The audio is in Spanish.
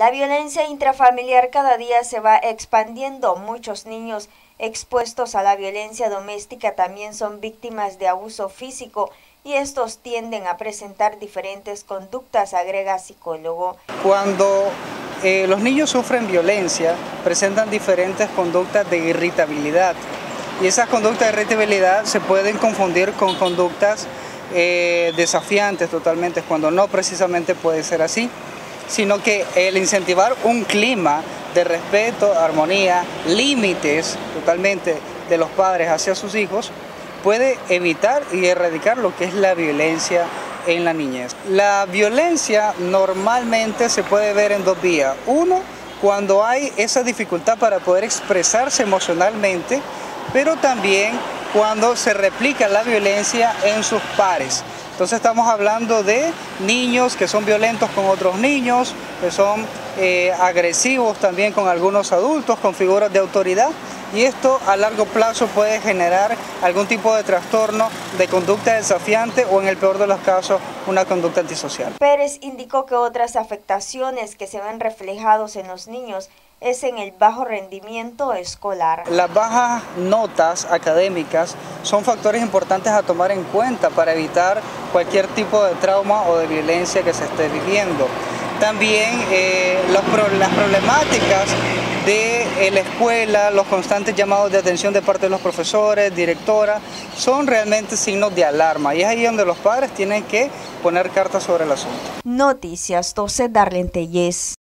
La violencia intrafamiliar cada día se va expandiendo. Muchos niños expuestos a la violencia doméstica también son víctimas de abuso físico y estos tienden a presentar diferentes conductas, agrega psicólogo. Cuando eh, los niños sufren violencia, presentan diferentes conductas de irritabilidad y esas conductas de irritabilidad se pueden confundir con conductas eh, desafiantes totalmente, cuando no precisamente puede ser así sino que el incentivar un clima de respeto, armonía, límites totalmente de los padres hacia sus hijos, puede evitar y erradicar lo que es la violencia en la niñez. La violencia normalmente se puede ver en dos vías. Uno, cuando hay esa dificultad para poder expresarse emocionalmente, pero también cuando se replica la violencia en sus pares. Entonces estamos hablando de niños que son violentos con otros niños, que son eh, agresivos también con algunos adultos, con figuras de autoridad. Y esto a largo plazo puede generar algún tipo de trastorno de conducta desafiante o en el peor de los casos una conducta antisocial. Pérez indicó que otras afectaciones que se ven reflejados en los niños es en el bajo rendimiento escolar. Las bajas notas académicas son factores importantes a tomar en cuenta para evitar cualquier tipo de trauma o de violencia que se esté viviendo. También eh, las problemáticas de eh, la escuela, los constantes llamados de atención de parte de los profesores, directora, son realmente signos de alarma y es ahí donde los padres tienen que poner cartas sobre el asunto. Noticias 12 Darlene Telles.